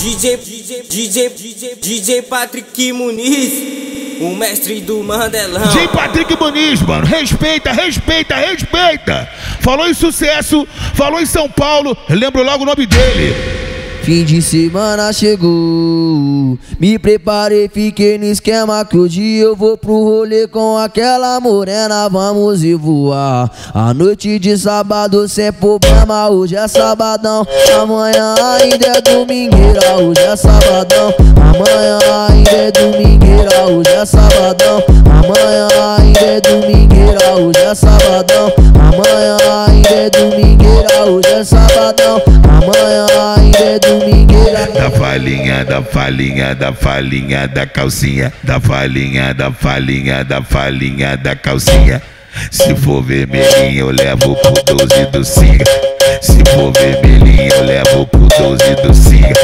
DJ, DJ, DJ, DJ, DJ Patrick Muniz, o mestre do Mandelão. DJ Patrick Muniz, mano, respeita, respeita, respeita. Falou em sucesso, falou em São Paulo, lembro logo o nome dele. Fim de semana chegou, me preparei, fiquei no esquema que hoje eu vou pro rolê com aquela morena, vamos e voar. A noite de sábado sem problema, hoje é sabadão, amanhã ainda é domingueira, hoje é sabadão, amanhã ainda é domingueira, hoje é sabadão, amanhã ainda é domingueira, hoje é sabadão, da falinha, da falinha, da falinha, da calcinha, da falinha, da falinha, da falinha, da calcinha. Se for vermelhinho, eu levo pro 12 do Siga. Se for vermelhinho, eu levo pro 12 do Siga.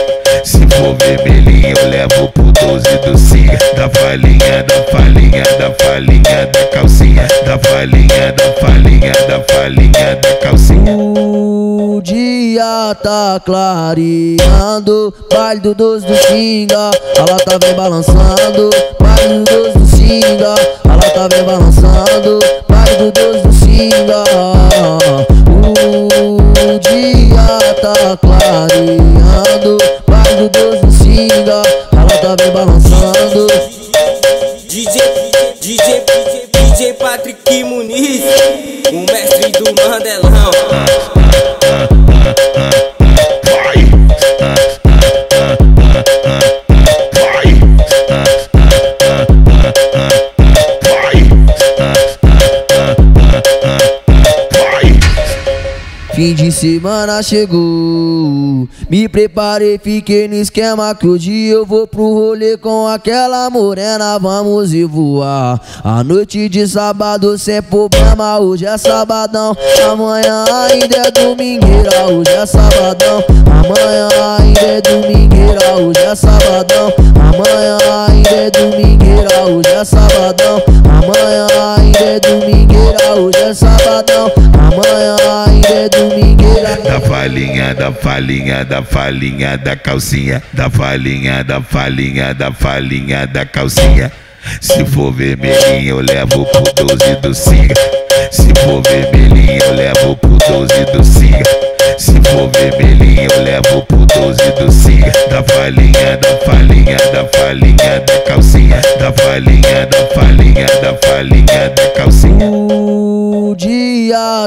Se for vermelhinho, eu levo pro 12 do Siga. Da falinha, da falinha, da falinha, da calcinha. Da falinha, da falinha, da falinha, da calcinha tá clareando. Baile do doce do xinga A lata vem balançando. Baile do doce do xinga A lata vem balançando. Baile do doce do xinga O dia tá clareando. Baile do doce do xinga A lata vem balançando. DJ, DJ, DJ, DJ Patrick Muniz Fim de semana chegou, me preparei, fiquei no esquema que hoje eu vou pro rolê com aquela morena, vamos e voar. A noite de sábado sem problema, hoje é sabadão, amanhã ainda é domingueira, hoje é sabadão, amanhã ainda é domingueira, hoje é sabadão, amanhã ainda é domingueira, hoje é sabadão, amanhã ainda é domingueira, hoje é sabadão, amanhã domingueira da falinha, da falinha, da falinha, da calcinha, da falinha, da falinha, da falinha, da calcinha. Se for vermelhinho, eu levo pro 12 do Siga. Se for vermelhinho, eu levo pro 12 do Siga. Se for vermelhinho, eu levo pro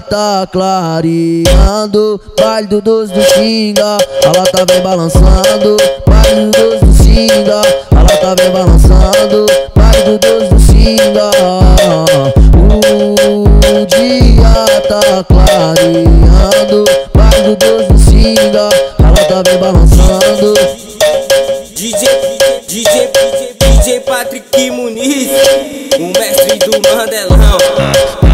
tá clareando. Baile do doce do xinga A lata vem balançando. Baile do doce do xinga A lata vem balançando. Baile do doce do xinga O dia tá clareando. Baile do doce do xinga A lata vem balançando. DJ, DJ, DJ, DJ Patrick Muniz O mestre do Mandelão